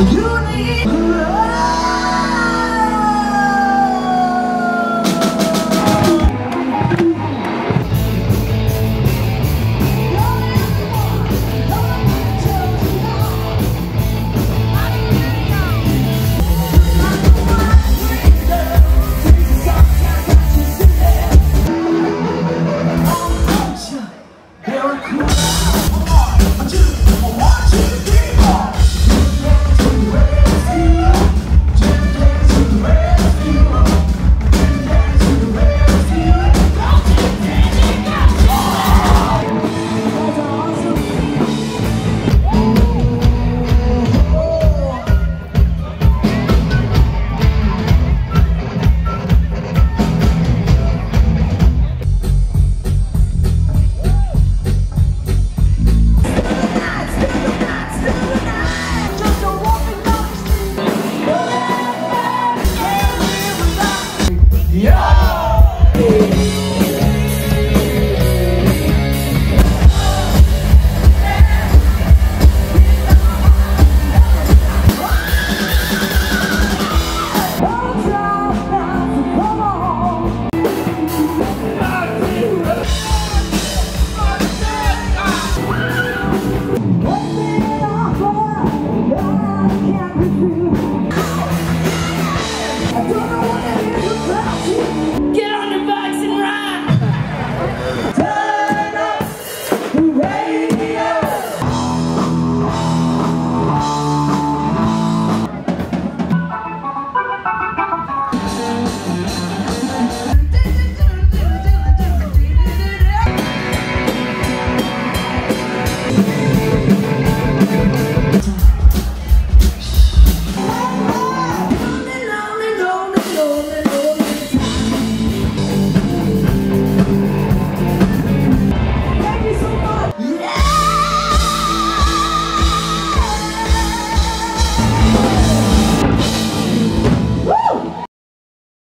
You need love. Yeah!